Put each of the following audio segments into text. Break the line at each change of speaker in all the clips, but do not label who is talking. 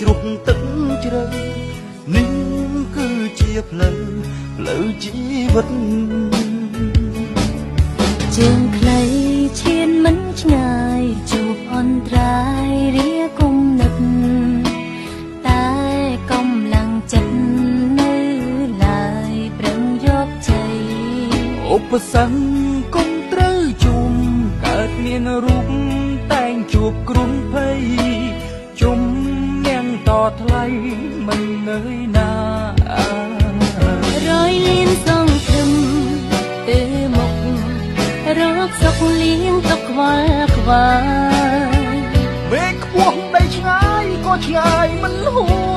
ជ្រុះទឹកជ្រៅនេះគឺជាផ្លូវផ្លូវជីវិត
ជើងខ្លីឈានមិនឆ្ងាយជួបអន្តរាយរាគុំនឹកតែកំឡុងចិត្តនៅឡើយប្រឹងយកជ័យ
ឧបសង្ឃគុំត្រូវជុំកើតមានរូបតែងជួបគ្រោះភ័យជុំញ៉ាំង តថ្លៃមិននៅណា
រយលៀនសងធឹមទៅមុខរកសុខលៀងទុកខ្វល់ខ្វាយ
មេឃខ្ពស់ដីឆ្ងាយក៏ឆ្ងាយមិនហួ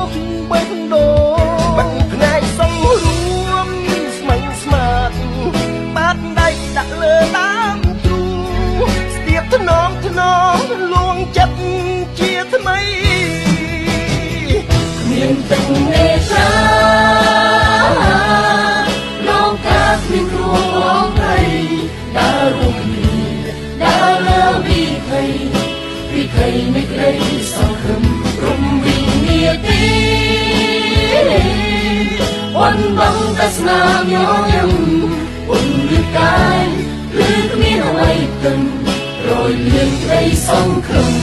សង្ឃឹ
ម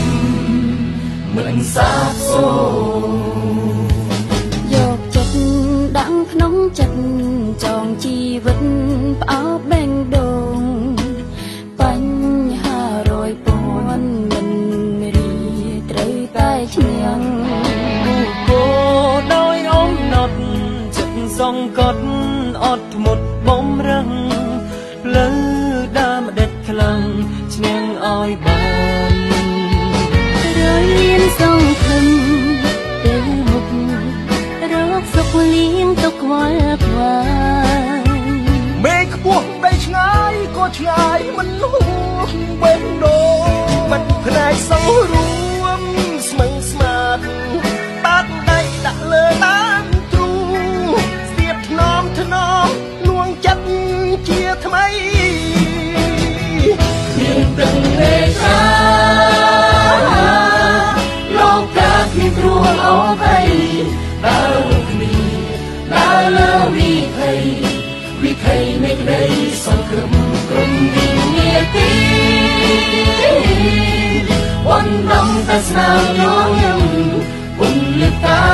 មិនសាបសូន្យក្នុងចិត្តចងជីវិតផ្អោបបេងដូងបញ្ហារយពាន់មិនរីត្រូវតែឈ្នះ
គោដោយអំណត់ចិត្តសង្កត់អត់ធ្មត់បំរឹងលើដើមដេចខ្លាំងឈ្នះឲ្យបាន
រយលៀន សង្ឃឹមទៅមុខរកសុខលៀងទុកខ្វល់ខ្វាយ
មេឃខ្ពស់ដីឆ្ងាយក៏ឆ្ងាយមិនលួងបេះដូងមិនផ្នែកសងរួ ន់
ដំតែស្នាមញញឹមពុនលឹកកា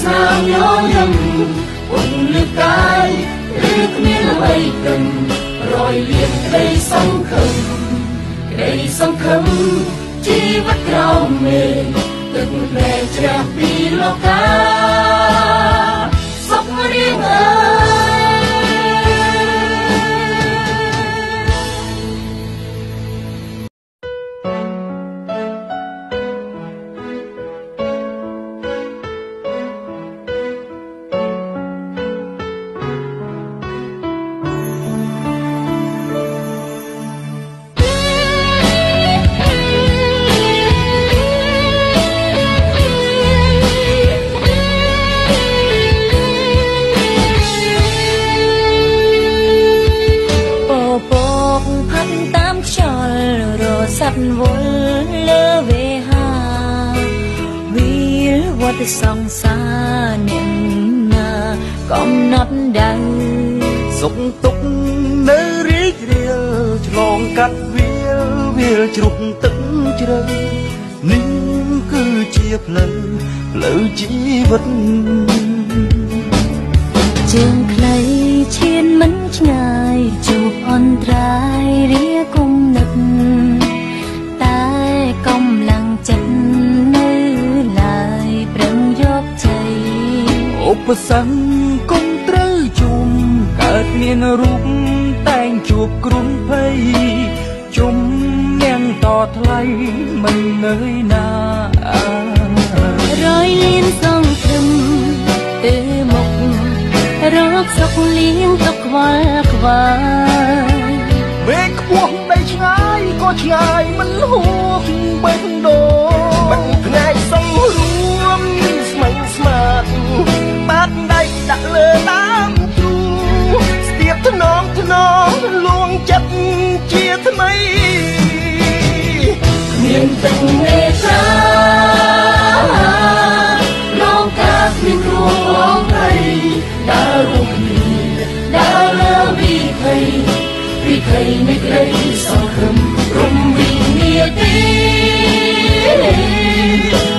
ស្នាមញញឹមពុនលឹកកាយឬគ្មានអ្វីគឹមរយលៀនក្តីសង្ឃឹមក្តីសង្ឃឹមជីវិតក្រោមមេទឹកភ្នែកជ្រះពីលោកការៀងអើសັ លវត្តសង្សារអ្នកណាកំណត់ដៅ
សុខទុក្ខនៅរីករាលឆ្លងកាត់វាលវាលជ្រុះទឹកជ្រៅនេះគឺជាផ្លូវផ្លូវជីវិត
ជើងខ្លី
ឈានមិនឆ្ងាយជួបអន្តរាយរាគុំ
ឧបសគ្គគង់ត្រូវជុំកើតមានរូបតែងជួបគ្រោះភ័យជុំនាងតថ្លៃមិននឿយណា
រយលៀនសងព្រឹមទៅមុខរកសុខលៀងទុកខ្វល់ខ្វាយ
មេឃខ្ពស់ដីឆ្ងាយក៏ឆ្ងាយមិនហួសបេះដូងមិនផ្នែកសងរួ នមថ្នមលួងចិត្តជាថ្មី
មានទឹកមេត្រាលោកកាមានគ្រួអងភ័យដើររួមគ្នាដើរលើវិភ័យវិភ័យនៃក្តីសង្ឃឹមរំវិញ្ញាទី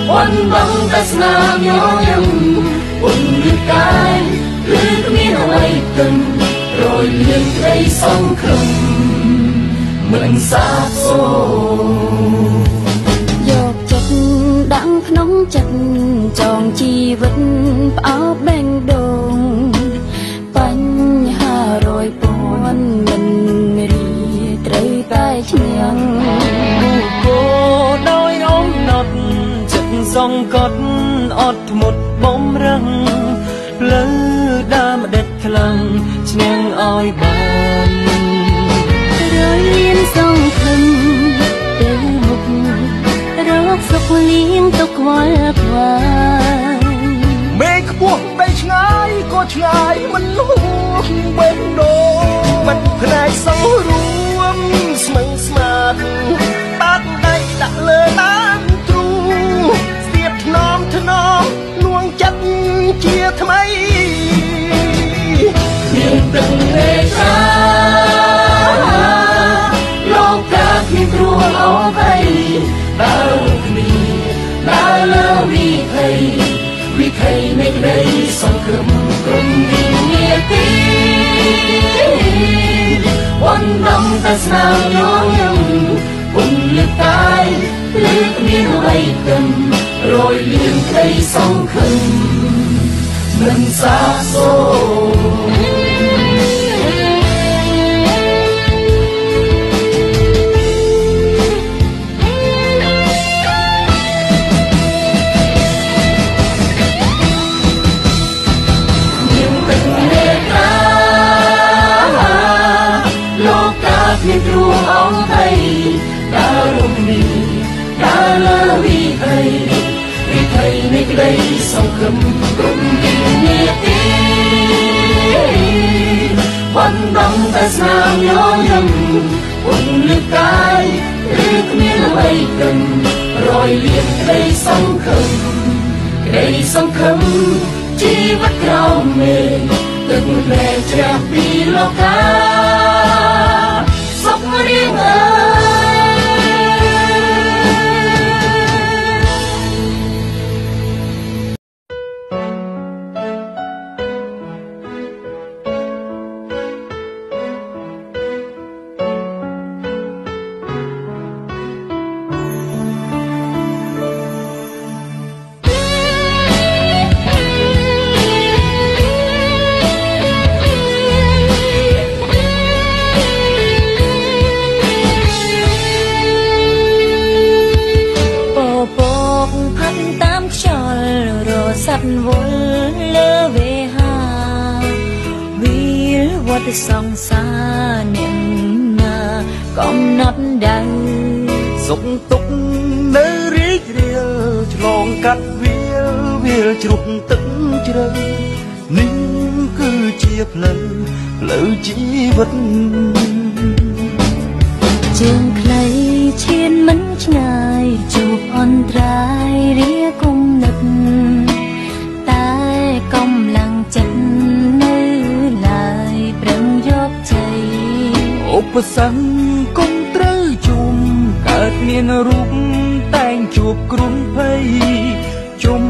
វ៉ាន់បងតែស្នាមញញឹមពុនលឺកាយឬគ្មានអ្វីទឹម រយលៀងក្តីសង្ឃឹមមិនសាបសូន្យ
ដាក់ក្នុងចិត្តចងជីវិតផ្អោប
ឲ្យបាន
រយលៀនសង្ឃឹមកសុខលៀងទុកខ្វល់ខ្វាយ
មេឃខ្ពស់ដីឆ្ងាយក៏ឆ្ងាយមិនលួងបេះដូងមិនផ្នែកសង្រួម នៃ
ក្តីសង្ឃឹមក្រុមវិញ្ញាទីវណ្ណំតែស្នាមញញឹមពុំលឹកកាយលឹកមានអ្វីគឹមរយលៀងក្តីសង្ឃឹមមិនសាសូរមាន ញញឹមពុនលឹកកាយឬគ្មានអ្វីគឹមរយលៀនក្តីសង្ឃឹមក្តីសង្ឃឹមជីវិតក្រោមមេទឹកភ្លែជ្រះពីលោការៀងអើ
វ លវត្តសង្សារអ្នកណាកំណត់ដៅ
សុខទុក្ខនៅរីករាលឆ្លងកាត់វាលវាលជ្រុះទឹកជ្រៅនេះគឺជាផ្លូវផ្លូវជីវិត
ជើងខ្លីឈានមិនឆ្ងាយជួបអន្តរាយរាគុំនឹក
ឧ ប្រសឹងគុំត្រូវជុំកើតមានរូបតែងជួបគ្រុំភ័យជុំ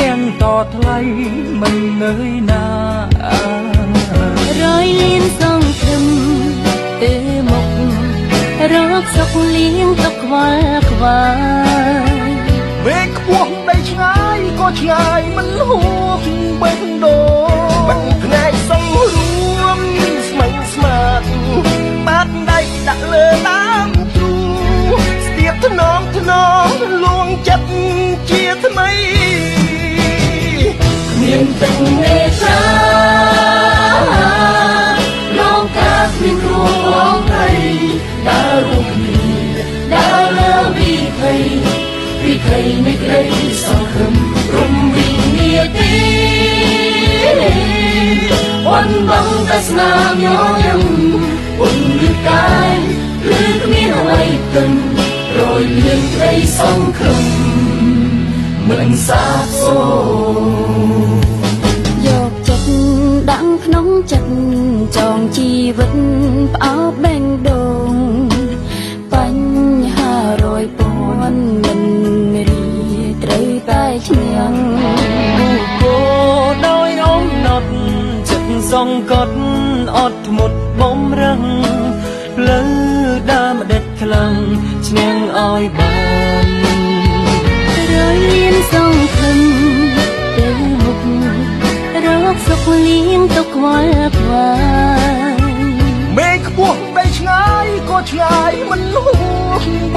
ញ៉ាំងតថ្លៃមិននៅណារយលៀនសងព្រឹ
មទៅមុខរកសុខលៀងទុកខ្វល់ខ្វាយ
មេខ្ពស់ដីឆ្ងាយក៏ឆ្ងាយមិនហួសបេះដូងបិទភ្នែកសំរួ ដាក់លើតាមទ្រូស្ទាបថ្នមថ្នមលួងចិត្តជាថ្មី
មានទឹកនេសារងកាគ្មានគ្រួងໄីដើររួមគ្នាដើរលើវិថីវិថីនៃក្តីសង្ឃឹមរំវិញ្ញាទីវ៉ាន់បងតែស្នាមញ រយលឿនក្តីសង្ឃឹមមិនសាបសូន្យ
ក្នុងចិត្តចងជីវិតផ្អោបបេងដូងបញ្ហារយពាន់មិនរីត្រូវតែឈ្នះ
គោដោយអំណត់ចិត្តសង្កត់អត់ធ្មត់បំរឹងផ្លូវ ដើមដេចខ្លាំងឈ្នះឲ្យបាន
រយលៀនសង្ឃឹមទៅមុខរកសុខលៀងទុកខ្វល់ខ្វាយ
មេឃខ្ពស់ដីឆ្ងាយក៏ឆ្ងាយមិនលួង